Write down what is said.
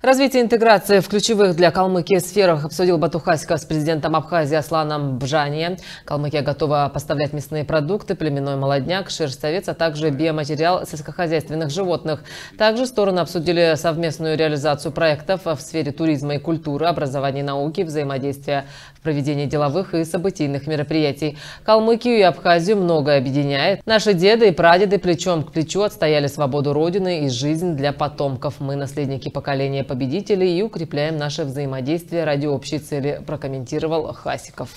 Развитие интеграции в ключевых для Калмыкии сферах обсудил Батухаська с президентом Абхазии Асланом Бжания. Калмыкия готова поставлять мясные продукты, племенной молодняк, шерсть овец, а также биоматериал сельскохозяйственных животных. Также стороны обсудили совместную реализацию проектов в сфере туризма и культуры, образования и науки, взаимодействия в проведении деловых и событийных мероприятий. Калмыкию и Абхазию многое объединяет. Наши деды и прадеды плечом к плечу отстояли свободу Родины и жизнь для потомков. Мы наследники поколения победителей и укрепляем наше взаимодействие ради общей цели, прокомментировал Хасиков.